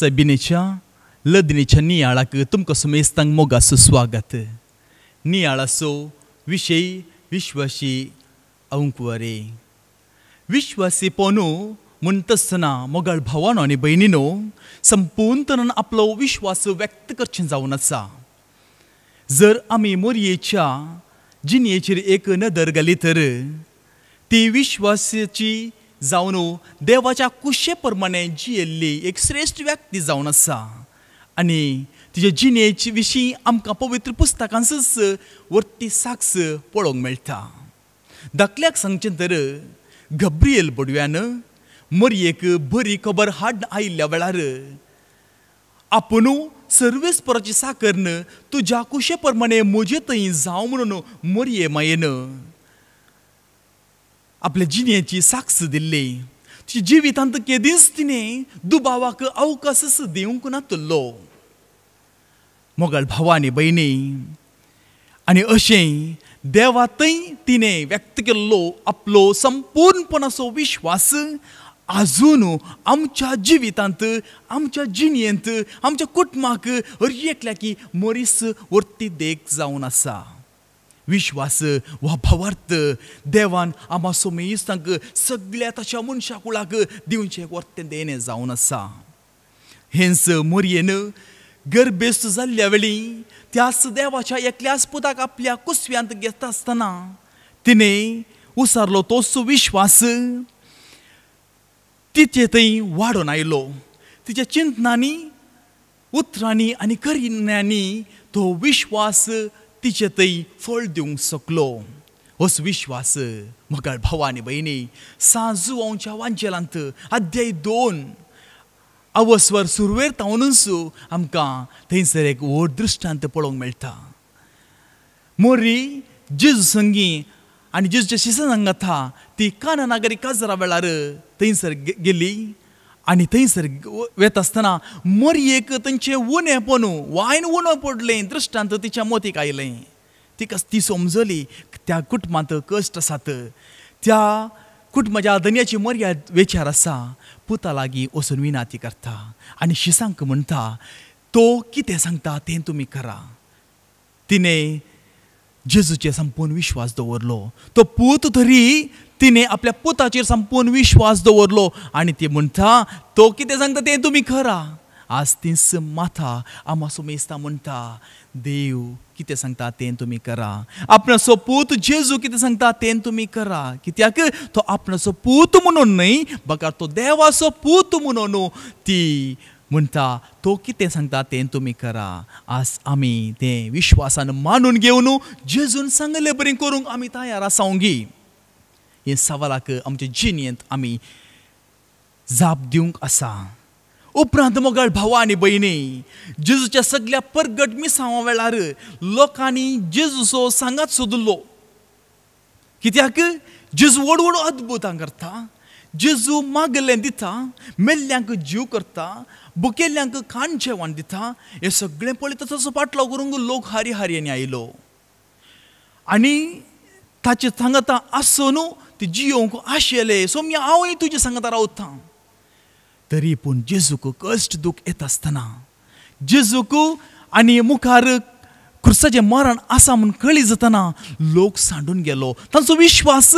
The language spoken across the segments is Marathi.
सबिनेच्या लदनेच्या नियाळाक तुमकां सुमेस्तांक मोगासो स्वागत नियाळाचो विशय विश्वासी अंकुवरे विश्वासी पोनू म्हणटसतना मोगाळ भावानो आनी भयणीनो संपूर्ण तरेन आपलो विश्वास व्यक्त करचें जावन आसा जर आमी मोरयेच्या जिणयेचेर एक नदर घाली तर ती विश्वासाची जावन देवाच्या कुशे प्रमाणे जियेल्ली एक श्रेश्ठ व्यक्ती जावन आसा आनी तिचे जिणेचे विशीं आमकां पवित्र पुस्तकांसच वरती साक्ष पळोवंक मेळटा धाकल्याक सांगचें तर गब्रियल बडव्यान मरयेक बरी खबर हाड आयिल्ल्या वेळार आपुणू सर्वेस्पराची साकरन तुज्या कुशे प्रमाणे म्हजे थंय जावं म्हणून मरये मायेन. आपल्या जिनेची साक्ष दिल्ली. तिच्या जिवितांत केदीच तिणें दुबावाक अवकाशच दिवंक नातलो मोगल भावानी भयणी आनी अशें देवातय तिणें व्यक्त केल्लो आपलो संपूर्णपणाचो विश्वास आजून आमच्या जिवितांत आमच्या जिणयेंत आमच्या कुटुंबाक एकल्या की मरीस वर्ती देख जावन आसा. विश्वास वा भावार्थ देवान आमा सोमेस्तांक सगळ्या तशा मनशा कुळाक दिवचें वर्तें देणें जावन आसा हेंस मोरयेन गर्भेस्त जाल्ल्या वेळी त्याच देवाच्या एकल्याच पुताक आपल्या कुसव्यांत घेता आसतना तिणें उसारलो तोच विश्वास तिचे थंय वाडून आयलो. तिच्या चिंतनांनी उतरांनी आनी करिन्यांनी तो विश्वास तिचे फळ दिवंक शकलो होच विश्वास म्हाका भवानी भयणी सांजू आमच्या वांचेलांत अध्याय दोन. अवस्वर सुरवेर तावनूच आमकां थंयसर एक व्हड दृश्टांत पळोवंक मेळटा मोरी जिजू संगी आनी जेजूच्या शिसा सांगात ती काना नागरी काजरा वेळार थंयसर गेली. आनी थंयसर वेता आसतना मरयेक तांचें उणें पोनू वायन उणो पडलें दृश्टांत तिच्या मोतीक आयलें तिका ती समजली त्या कुटुंबांत कश्ट आसात त्या कुटुंबाच्या धन्याची मर्याद वेचार आसा पुता लागीं वचून विनाती करता. आनी शिसांक म्हणटा तो कितें सांगता तें तुमी करा. तिणें जेजूचेर संपूर्ण विश्वास दवरलो. तो पूत तरी तिणें आपल्या पुताचेर संपूर्ण विश्वास दवरलो आनी ती म्हणटा तो कितें सांगता तें तुमी करा आज तीस माथा आमा सुमेस्ता म्हणटा देव कितें सांगता तें तुमी करा. आपणाचो पूत जेजू कितें सांगता तें तुमी करा. कित्याक? तो आपणाचो पूत म्हणून न्हय बकार तो देवाचो पूत म्हणून ती म्हणटा तो कितें सांगता तें तुमी करा. आज आमी तें विश्वासान मानून घेवन जेजून सांगलें बरें करूंक आमी तयार आसावंगी हे सवालाक आमचे जिणेंत आमी जाप दिवंक आसा उपरांत मोगाळ भावा आनी भयणी जेजूच्या सगळ्या परगट मिसांवा वेळार लोकांनी जेजूचो सांगात सोदुल्लो. कित्याक? जेजू व्हड व्हड अद्भुतां करता. जेजू मागल्लें दिता मेल्ल्यांक जीव करता बुकेल्ल्यांक खाण जेवण दिता हें सगळें पळयता तसो पाटलाव करूंक लोक हारी हारयेनी आयलो आनी ताचे सांगता आसून ते जियोंक आशिल्ले सोमी हांवूय तुजे सांगता रावता तरी पूण जेजूक कश्ट दूख येता आसतना जेजूक आनी मुखार क्रुसाचें मरण आसा म्हूण कळी जातना लोक सांडून गेलो तांचो विश्वास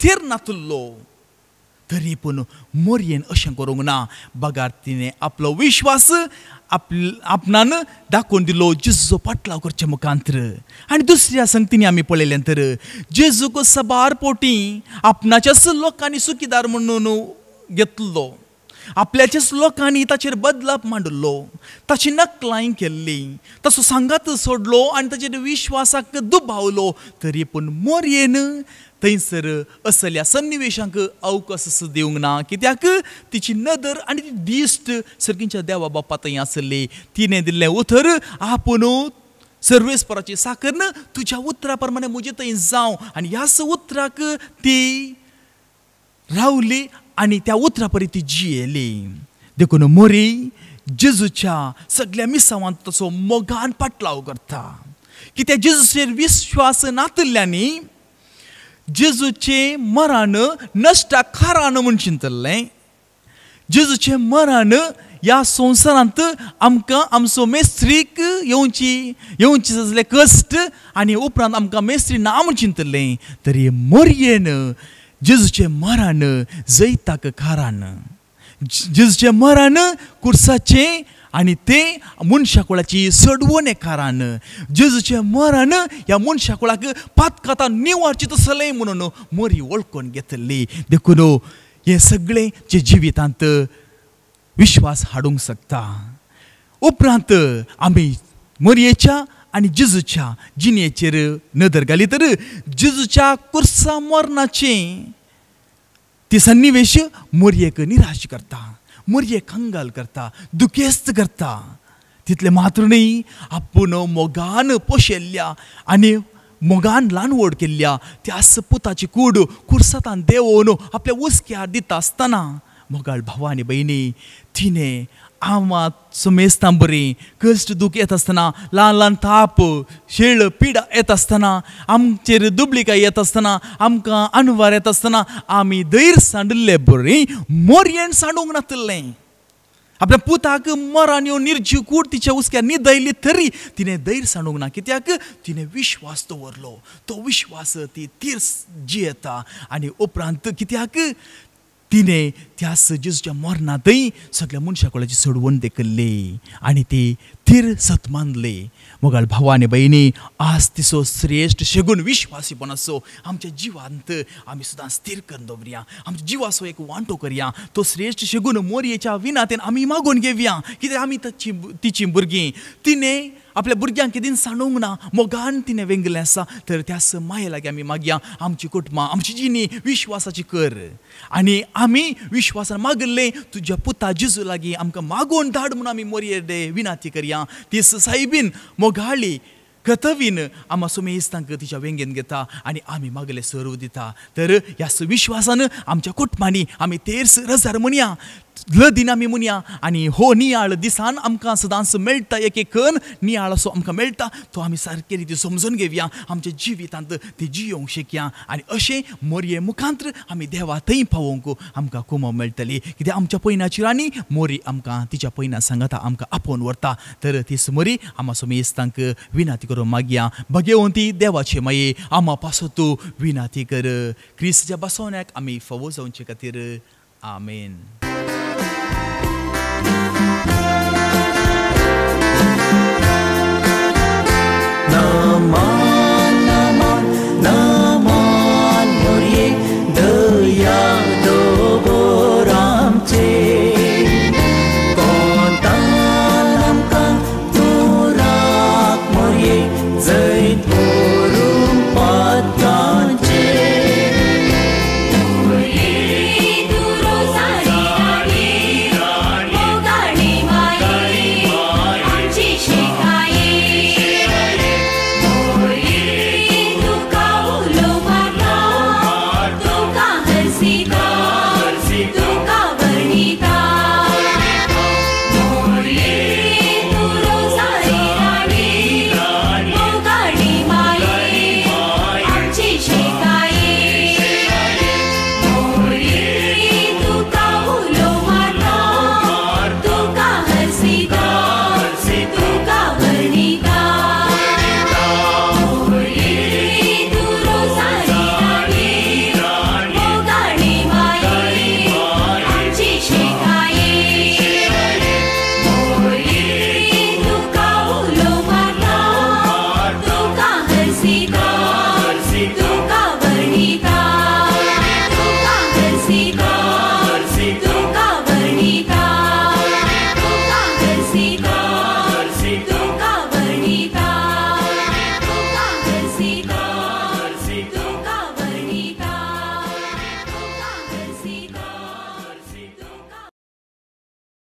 थेर नातुल्लो तरी पूण मोरयेन अशें करूंक ना. बगार तिणें आपलो विश्वास आप आपणान दाखोवन दिलो जेजूचो पाटलाव करचे मुखांतर. आनी दुसऱ्या संगतींनी आमी पळयलें तर जेजूक सबार पोटी आपणाच्याच लोकांनी सुखीदार म्हणून घेतलो. आपल्याच्याच लोकांनी ताचेर बदलाप मांडलो ताची नकलाय केल्ली तसो सांगात सोडलो आनी ताचेर विश्वासाक दुबावलो तरी पूण मोरयेन थंयसर असल्या सन्निवेशांक अवकास दिवंक ना. कित्याक? तिची नदर आनी ती दिश्ट सर्गींच्या देवा बापा थंय आसली. तिणें दिल्लें उतर आपूण सर्वेस्पराची साकरन तुज्या उतरा प्रमाणे म्हजे थंय जावं. आनी ह्याच उतराक ती रावली आनी त्या उतरा परी ती जियेली देखून मोरी जेजूच्या सगळ्या मिसावांत तसो मोगान पाटलाव करता. कित्याक जेजूचेर विश्वास नातल्ल्यांनी जेजूचे मरण नश्टा खारान म्हूण चिंतल्लें जेजूचे मरण ह्या संवसारांत आमकां आमचो मेस्त्रीक येवची येवचे जातले कश्ट आनी उपरांत आमकां मेस्त्री ना म्हूण चिंतलें तरी मोरयेन जेजूचें मरण जैताक कारान जेजूचें मरण कुर्साचें आनी तें मनशाकुळाची सडवणे कारण जेजूचें मरण ह्या मनशाकुळाक पातकातां निवारची तसले म्हणून मरी ओळखून घेतली. देखून हे सगळे जे जिवितांत विश्वास हाडूंक शकता. उपरांत आमी मरयेच्या आनी जिजूच्या जिणेचेर नदर घाली तर जिजूच्या कुर्सा मरणाचें ती सन्निवेश मोरयेक निराश करता मोरयेक कंगाल करता दुखेस्त करता. तितले मात्र न्ही आपूण मोगान पोशेल्ल्या आनी मोगान लानवड केल्ल्या त्या पुताची कूड कुर्सातान देवोन आपल्या उस्क्यार दिता आसतना मोगाळ भावा आनी भयणी तिणें आमां सुमेस्तां बरीं कश्ट दूख येत आसतना ल्हान ल्हान ताप शेळ पिडा येत आसतना आमचेर दुबळिकाय येत आसतना आमकां अणवार येत आसतना आमी धैर सांडले बरें मोरयेन सांडूंक नातलें. आपल्या पुताक मरण येवन निर्जीव कूड तिच्या उसक्या न्हिदयली तरी तिणें धैर सांडूंक ना कित्याक? तिणें विश्वास दवरलो. तो विश्वास ती तीर्स जियेता. आनी उपरांत कित्याक? तिने त्या जेजूच्या मरणातही सगळ्या मनशा सोडवण देखल्ली आणि ती थीर सत मानले. मोगाल भावाने आनी भयणी आज तिसो श्रेश्ठ शेगून विश्वासीपण असो आमच्या जिवांत आमी सुद्दां स्थिर करून दवरया आमच्या जिवाचो एक वांटो करया. तो श्रेश्ठ शेगून मोरयेच्या विनातेन आमी मागून घेवया कित्याक आमी ताची तिची भुरगीं तिणें आपल्या भुरग्यांक कितें सांडूंक ना मोगान तिणें वेंगलें आसा तर त्या समाये लागीं आमी मागया आमची कुटुंबां आमची जिणी विश्वासाची कर. आनी आमी विश्वासान मागल्लें तुज्या पुता जिजू लागीं आमकां मागोवन धाड म्हणून आमी मोरये विनाती करया. ती सायबीन मोगाळी कथवीन आम्हा सुमेस्तांक तिच्या वेंगेन घेता आनी आमी मागले सरू दिता. तर ह्या विश्वासान आमच्या कुटुंबांनी आमी तेर रजार म्हणया ल दिन आमी म्हणया आनी हो नियाळ दिसान आमकां सदांच मेळटा एक एक कन नियाळ असो आमकां मेळटा तो आमी सारके रिती समजून घेवया आमच्या जिवितांत ती जियोंक शिकया आनी अशें मोरये मुखांत्र आमी देवा थंय पावोवंक आमकां कुमो मेळटली कित्याक आमच्या पयनाची राणी मोरी आमकां तिच्या पयना सांगता आमकां आपोवन व्हरता तर ती मोरी आमा सोमेस्तांक विनाती करून मागया भगेवंती देवाचे माये आमा पासो तूं विनाती कर क्रिस्ताच्या बसवण्याक आमी फावो जावचे खातीर आमेन Thank you.